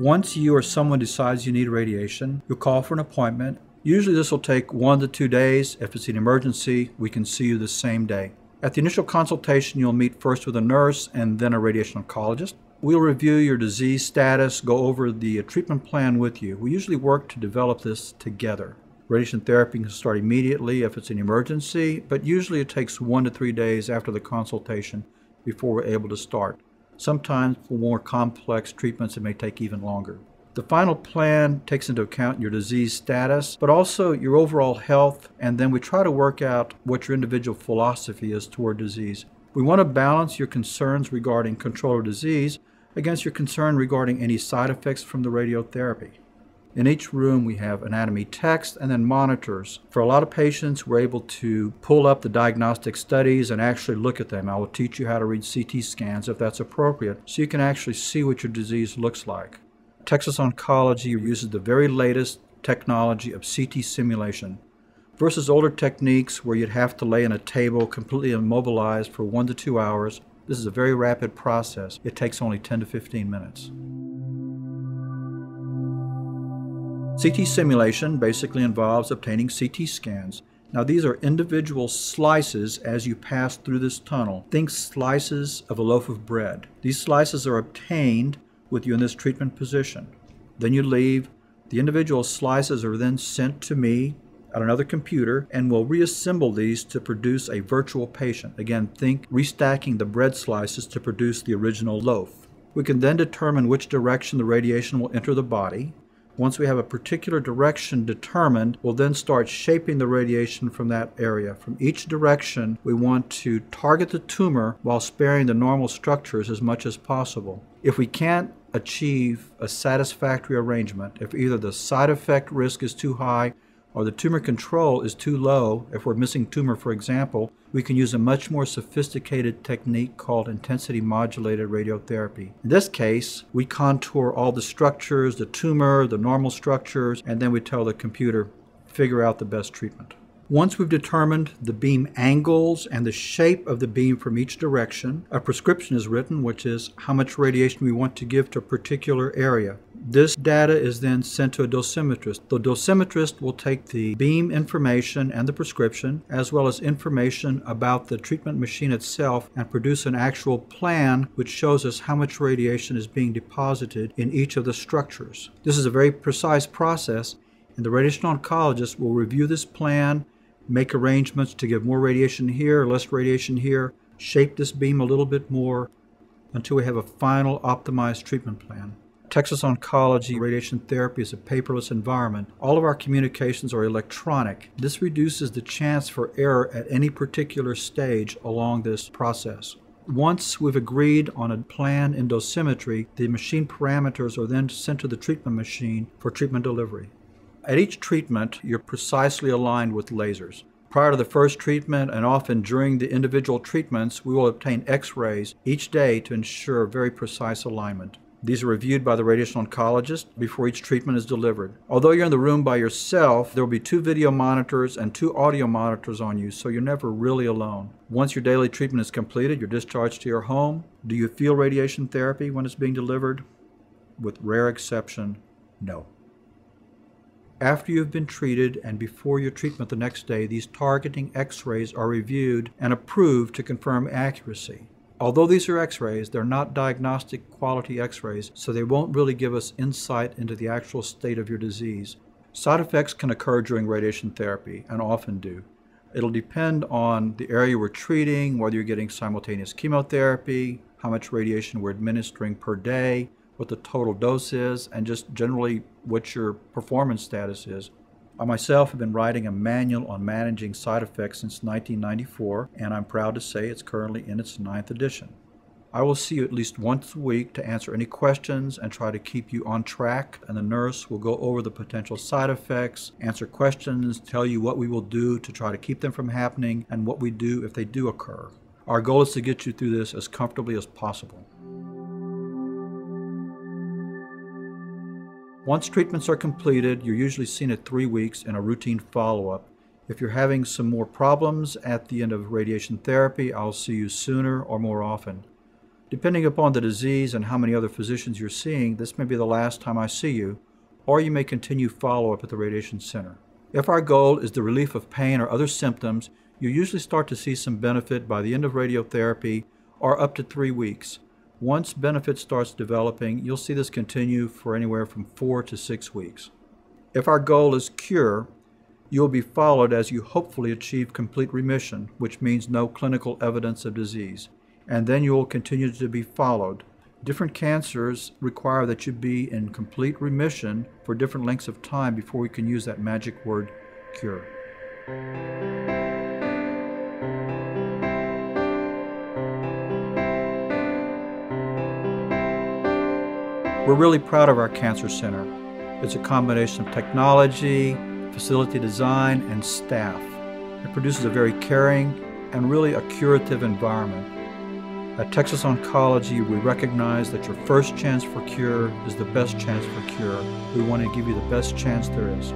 Once you or someone decides you need radiation, you'll call for an appointment. Usually, this will take one to two days. If it's an emergency, we can see you the same day. At the initial consultation, you'll meet first with a nurse and then a radiation oncologist. We'll review your disease status, go over the uh, treatment plan with you. We usually work to develop this together. Radiation therapy can start immediately if it's an emergency, but usually it takes one to three days after the consultation before we're able to start. Sometimes for more complex treatments, it may take even longer. The final plan takes into account your disease status, but also your overall health, and then we try to work out what your individual philosophy is toward disease. We want to balance your concerns regarding control of disease against your concern regarding any side effects from the radiotherapy. In each room, we have anatomy text and then monitors. For a lot of patients, we're able to pull up the diagnostic studies and actually look at them. I will teach you how to read CT scans if that's appropriate, so you can actually see what your disease looks like. Texas Oncology uses the very latest technology of CT simulation versus older techniques where you'd have to lay in a table completely immobilized for one to two hours. This is a very rapid process. It takes only 10 to 15 minutes. CT simulation basically involves obtaining CT scans. Now, these are individual slices as you pass through this tunnel. Think slices of a loaf of bread. These slices are obtained with you in this treatment position. Then you leave. The individual slices are then sent to me at another computer and we'll reassemble these to produce a virtual patient. Again, think restacking the bread slices to produce the original loaf. We can then determine which direction the radiation will enter the body. Once we have a particular direction determined, we'll then start shaping the radiation from that area. From each direction, we want to target the tumor while sparing the normal structures as much as possible. If we can't achieve a satisfactory arrangement, if either the side effect risk is too high or the tumor control is too low, if we're missing tumor, for example, we can use a much more sophisticated technique called intensity modulated radiotherapy. In this case, we contour all the structures, the tumor, the normal structures, and then we tell the computer, figure out the best treatment. Once we've determined the beam angles and the shape of the beam from each direction, a prescription is written, which is how much radiation we want to give to a particular area. This data is then sent to a dosimetrist. The dosimetrist will take the beam information and the prescription, as well as information about the treatment machine itself, and produce an actual plan which shows us how much radiation is being deposited in each of the structures. This is a very precise process, and the radiation oncologist will review this plan make arrangements to give more radiation here, less radiation here, shape this beam a little bit more until we have a final optimized treatment plan. Texas Oncology Radiation Therapy is a paperless environment. All of our communications are electronic. This reduces the chance for error at any particular stage along this process. Once we've agreed on a plan in dosimetry, the machine parameters are then sent to the treatment machine for treatment delivery. At each treatment, you're precisely aligned with lasers. Prior to the first treatment and often during the individual treatments, we will obtain x rays each day to ensure very precise alignment. These are reviewed by the radiation oncologist before each treatment is delivered. Although you're in the room by yourself, there will be two video monitors and two audio monitors on you, so you're never really alone. Once your daily treatment is completed, you're discharged to your home. Do you feel radiation therapy when it's being delivered? With rare exception, no. After you have been treated and before your treatment the next day, these targeting x rays are reviewed and approved to confirm accuracy. Although these are x rays, they're not diagnostic quality x rays, so they won't really give us insight into the actual state of your disease. Side effects can occur during radiation therapy and often do. It'll depend on the area we're treating, whether you're getting simultaneous chemotherapy, how much radiation we're administering per day, what the total dose is, and just generally what your performance status is. I myself have been writing a manual on managing side effects since 1994, and I'm proud to say it's currently in its ninth edition. I will see you at least once a week to answer any questions and try to keep you on track. And the nurse will go over the potential side effects, answer questions, tell you what we will do to try to keep them from happening, and what we do if they do occur. Our goal is to get you through this as comfortably as possible. Once treatments are completed, you're usually seen at three weeks in a routine follow-up. If you're having some more problems at the end of radiation therapy, I'll see you sooner or more often. Depending upon the disease and how many other physicians you're seeing, this may be the last time I see you, or you may continue follow up at the radiation center. If our goal is the relief of pain or other symptoms, you usually start to see some benefit by the end of radiotherapy or up to three weeks. Once benefit starts developing, you'll see this continue for anywhere from four to six weeks. If our goal is cure, you'll be followed as you hopefully achieve complete remission, which means no clinical evidence of disease and then you will continue to be followed. Different cancers require that you be in complete remission for different lengths of time before we can use that magic word cure. We're really proud of our Cancer Center. It's a combination of technology, facility design, and staff. It produces a very caring and really a curative environment. At Texas Oncology, we recognize that your first chance for cure is the best chance for cure. We want to give you the best chance there is.